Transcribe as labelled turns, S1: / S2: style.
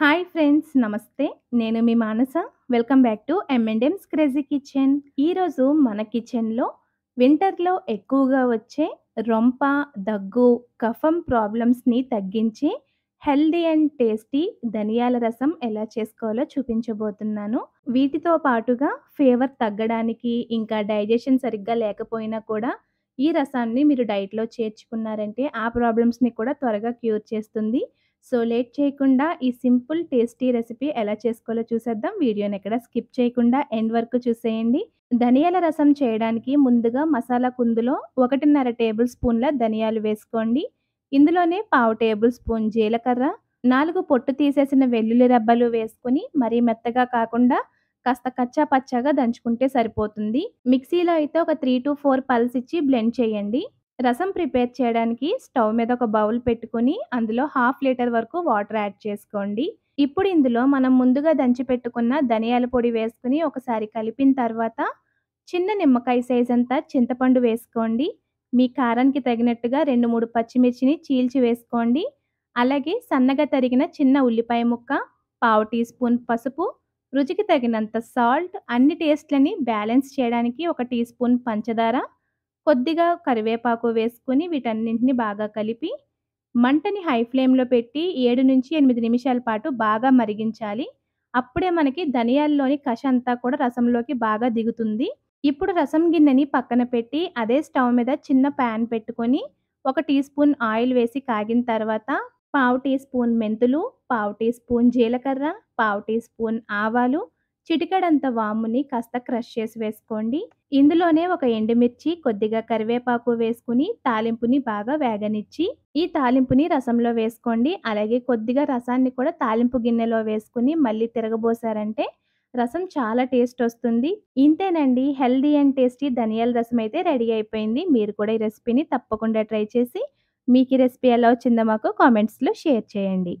S1: Hi friends నమస్తే. నేను మీ Manasa. Welcome back to M and M's crazy kitchen ఈరోజు మన కిచెన్లో వింటర్లో ఎక్కువగా వచ్చే రొంప దగ్గు కఫం ప్రాబ్లమ్స్ని తగ్గించి హెల్దీ అండ్ టేస్టీ ధనియాల రసం ఎలా చేసుకోవాలో చూపించబోతున్నాను. వీటితో పాటుగా ఫీవర్ తగ్గడానికి ఇంకా డైజెషన్ సరిగ్గా లేకపోయినా కూడా ఈ రసాన్ని మీరు డైట్లో చేర్చుకున్నారంటే ఆ ప్రాబ్లమ్స్ని కూడా త్వరగా క్యూర్ చేస్తుంది. సో లేట్ చేయకుండా ఈ సింపుల్ టేస్టీ రెసిపీ ఎలా చేసుకోవాలో చూసేద్దాం. వీడియోని ఎక్కడ స్కిప్ చేయకుండా ఎండ్ వరకు చూసేయండి. ధనియాల రసం చేయడానికి ముందుగా మసాలా కుందులో ఒకటిన్నర టేబుల్ స్పూన్ల ధనియాలు వేసుకోండి. ఇందులోనే పావు టేబుల్ స్పూన్ జీలకర్ర నాలుగు పొట్టు తీసేసిన వెల్లుల్లి రెబ్బలు వేసుకుని మరీ మెత్తగా కాకుండా కాస్త కచ్చా పచ్చాగా దంచుకుంటే సరిపోతుంది. మిక్సీలో అయితే ఒక త్రీ టు ఫోర్ పల్స్ ఇచ్చి బ్లెండ్ చేయండి. రసం ప్రిపేర్ చేయడానికి స్టవ్ మీద ఒక బౌల్ పెట్టుకుని అందులో హాఫ్ లీటర్ వరకు వాటర్ యాడ్ చేసుకోండి. ఇప్పుడు ఇందులో మనం ముందుగా దంచి పెట్టుకున్న ధనియాల పొడి వేసుకుని ఒకసారి కలిపిన తర్వాత చిన్న నిమ్మకాయ సైజ్ అంతా చింతపండు వేసుకోండి. మీ కారానికి తగినట్టుగా రెండు మూడు పచ్చిమిర్చిని చీల్చి వేసుకోండి. అలాగే సన్నగా తరిగిన చిన్న ఉల్లిపాయ ముక్క పావు టీ స్పూన్ పసుపు రుచికి తగినంత సాల్ట్ అన్ని టేస్ట్లని బ్యాలెన్స్ చేయడానికి ఒక టీ స్పూన్ పంచదార కొద్దిగా కరివేపాకు వేసుకొని వీటన్నింటిని బాగా కలిపి మంటని హై ఫ్లేమ్లో పెట్టి ఏడు నుంచి ఎనిమిది నిమిషాల పాటు బాగా మరిగించాలి. అప్పుడే మనకి ధనియాల్లోని కష అంతా కూడా రసంలోకి బాగా దిగుతుంది. ఇప్పుడు రసం గిన్నెని పక్కన పెట్టి అదే స్టవ్ మీద చిన్న ప్యాన్ పెట్టుకొని ఒక టీ స్పూన్ ఆయిల్ వేసి కాగిన తర్వాత పావు టీ స్పూన్ మెంతులు పావు టీ స్పూన్ జీలకర్ర పావు టీ స్పూన్ ఆవాలు చిటికడంత వాముని కాస్త క్రష్ చేసి వేసుకోండి. ఇందులోనే ఒక ఎండుమిర్చి కొద్దిగా కరివేపాకు వేసుకుని తాలింపుని బాగా వేగనిచ్చి ఈ తాలింపుని రసంలో వేసుకోండి. అలాగే కొద్దిగా రసాన్ని కూడా తాలింపు గిన్నెలో వేసుకుని మళ్ళీ తిరగబోసారంటే రసం చాలా టేస్ట్ వస్తుంది. ఇంతేనండి హెల్దీ అండ్ టేస్టీ ధనియాల రసం అయితే రెడీ అయిపోయింది. మీరు కూడా ఈ రెసిపీని తప్పకుండా ట్రై చేసి మీకు ఈ రెసిపీ ఎలా వచ్చిందో మాకు కామెంట్స్లో షేర్ చేయండి.